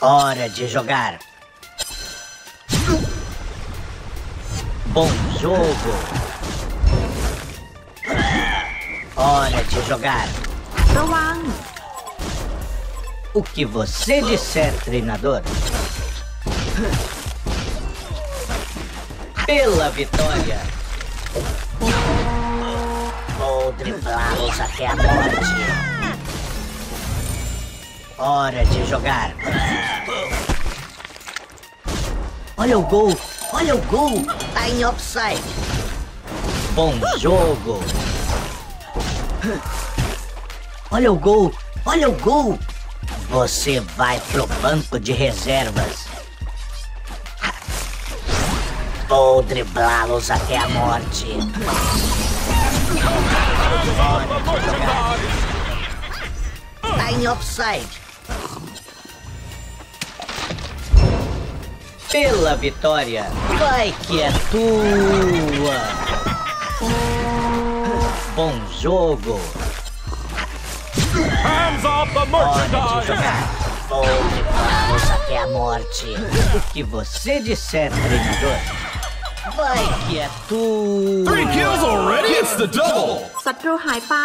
Hora de jogar. Bom jogo. Hora de jogar. Rowan. O que você disser, treinador. Pela vitória. Vou driblá-los até a morte. Hora de jogar. Olha o gol! Olha o gol! Tá em offside. Bom jogo. Olha o gol! Olha o gol! Você vai pro banco de reservas. Vou driblá-los até a morte. Tá em offside. Pela vitória. Vai que é tua. Bom jogo. Hands off the Hora de merchandise! jogar. Vou driblá-los até a morte. O que você disser, treinador. Vai que é tua. Three kills already? It's the double! ศัตรูหายไป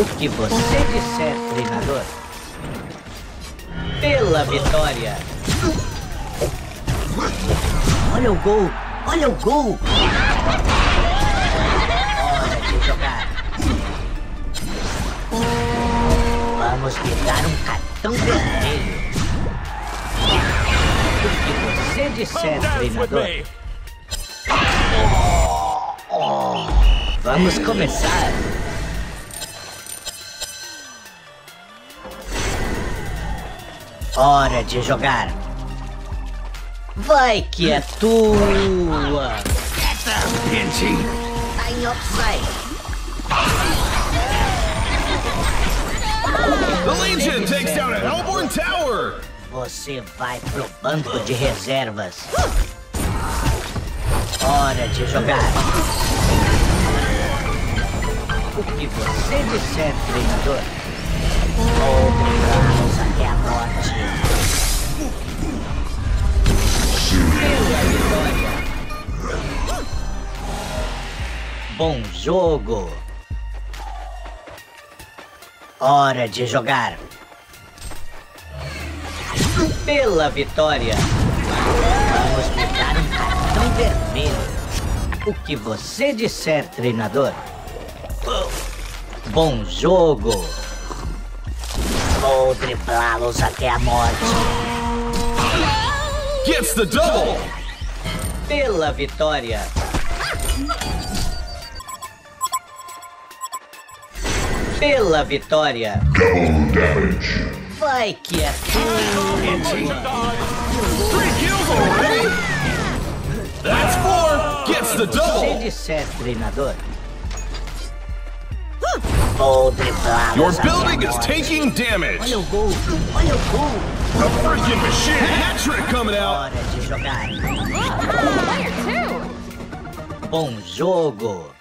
O que você disser, treinador. Pela vitória. Olha o gol! Olha o gol! Hora de jogar. Vamos lhe dar um cartão vermelho. O que você disser, treinador. me! Vamos começar. Hora de jogar. Vai que é tua. Pinchy! Tá em. The Legion takes down a Hellborn Tower! Você vai pro banco de reservas. Hora de jogar. O que você disser, treinador. Driblá-los até a morte. Pela vitória. Bom jogo. Hora de jogar. Pela vitória. Vamos dar um cartão vermelho. O que você disser, treinador. Bom jogo. Vou driblá-los até a morte. Gets the double! Pela vitória. Pela vitória. Double damage. Vai que é tua. Three kills already? That's four! Gets the Se double! disser, treinador. Your building is taking damage! Olha o gol, olha o gol. A freaking machine! Hat trick coming out! Hora de jogar. Bom jogo.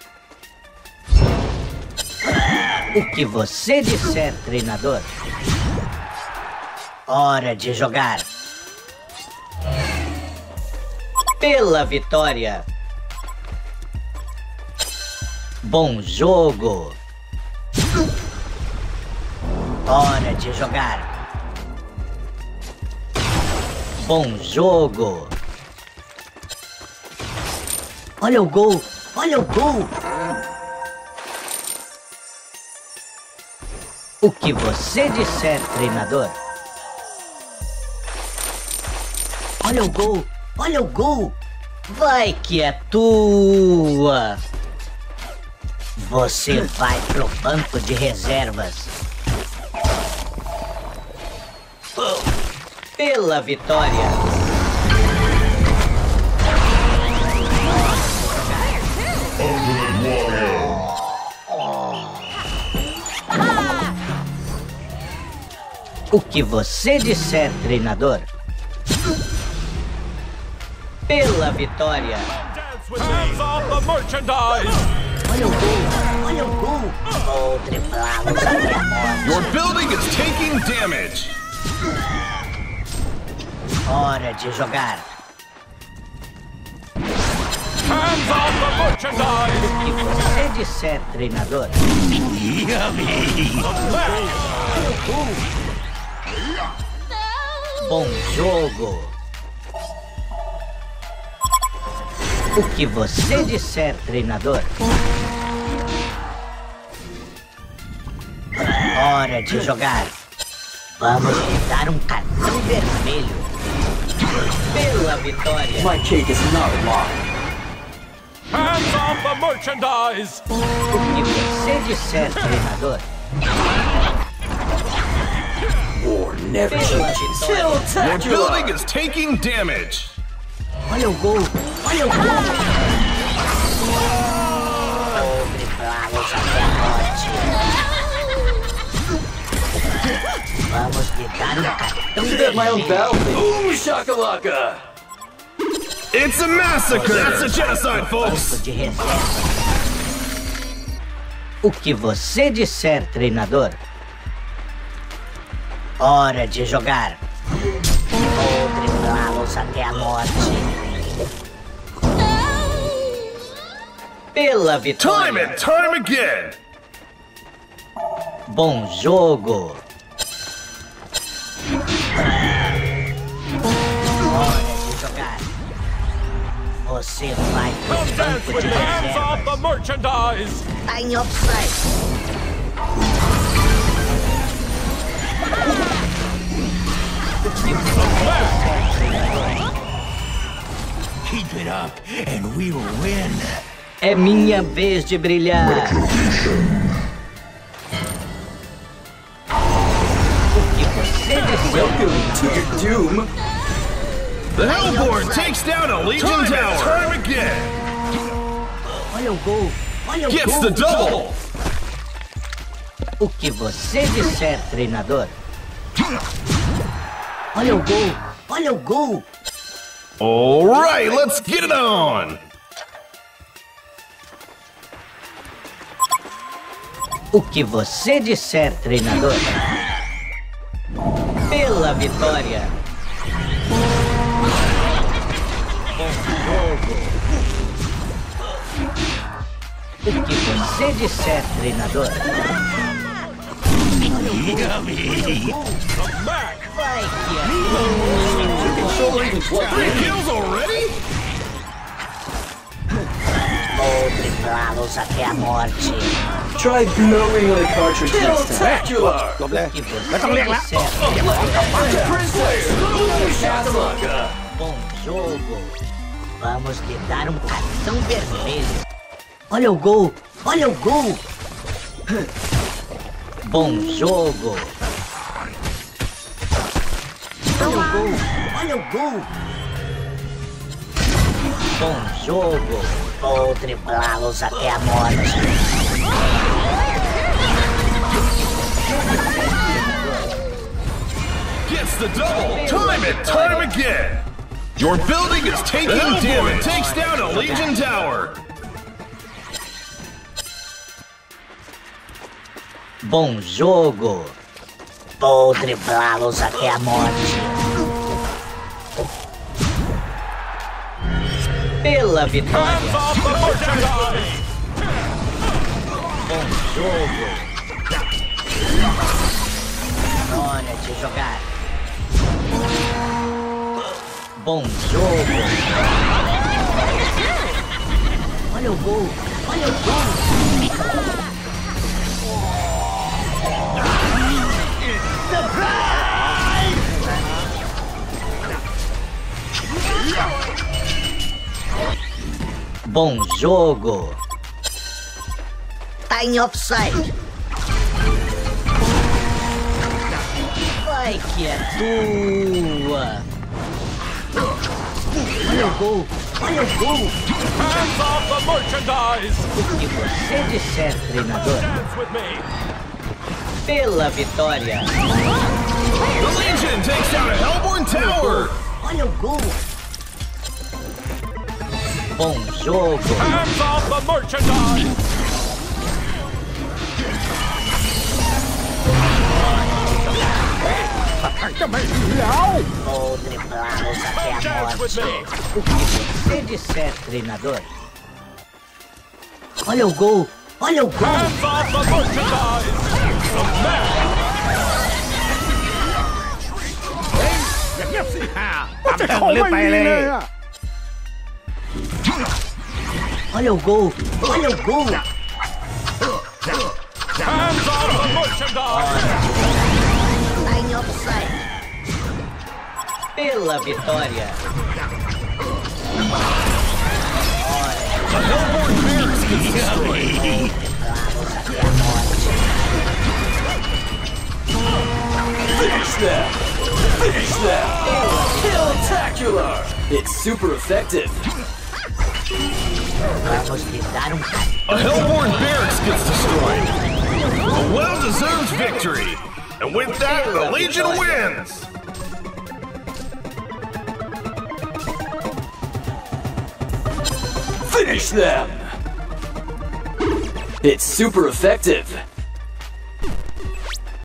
O que você disser, treinador. Hora de jogar. Pela vitória. Bom jogo. Hora de jogar. Bom jogo. Olha o gol! Olha o gol! O que você disser, treinador. Olha o gol! Olha o gol! Vai que é tua! Você vai pro banco de reservas. Pela vitória. O que você disser, treinador. Pela vitória. Hands off the merchandise! Olha o gol! Olha o gol! Vou morte. Your building is taking damage! Hora de jogar. Hands off the merchandise! O que você disser, treinador. Bom jogo. O que você disser, treinador. Hora de jogar. Vamos lhe dar um cartão vermelho. Pela vitória. My cake is not locked. Hands off the merchandise! O que você disser, treinador. War never changes. Your building is taking damage! Olha o gol! Olha o gol! Vamos lhe dar um cartão Get my own. Ooh, shakalaka! It's a massacre! That's a genocide, folks! O que você disser, treinador. Hora de jogar. Vou driblá-los até a morte. Pela Time vitória. and time again! Bom jogo. Hora de jogar. Você vai pro Come dance with de me! Hands off the merchandise! Tá your offside. Keep it up, and we will win. É minha vez de brilhar. O que você disser? Welcome to your doom. The Hellborn takes down a Legion Tower! Time again! Gets the double! O que você disser, treinador. Olha o gol. Olha o gol. Alright, let's get it on! O que você disser, treinador. Pela vitória. O que você disser, treinador. Vai que? Vou driblá-los até a morte. Try blowing a cartridge next time. Princess! Ooh, shakalaka! Bom jogo. Vamos lhe dar um cartão vermelho. Olha o gol. Olha o gol. Bom jogo. Olha o gol. Olha o gol. Bom jogo. Vou driblá-los até a morte. Gets the double! Time and time again! Your building is taking damage! Takes down a Legion Tower! Bom jogo. Vou driblá-los até a morte. Pela vitória. Bom jogo. Hora de jogar. Bom jogo. Olha o gol. Olha o gol. Bom jogo. Tá em offside. Vai que é tua. Olha o gol. Olha o gol. Hands off the merchandise! O que você disser, treinador. Pela vitória. The Legion takes down a Hellborn Tower! Olha o gol. Bom jogo. Hands off the merchandise! Vou driblá-los até a morte. O que você disser, treinador. Olha o gol! Olha o gol! Olha o gol! Olha o gol! Tá em offside. Pela vitória. Finish them! Finish them! Spectacular! It's super effective. A Hellborn barracks gets destroyed. A well-deserved victory. And with that, the Legion wins. Finish them! It's super effective.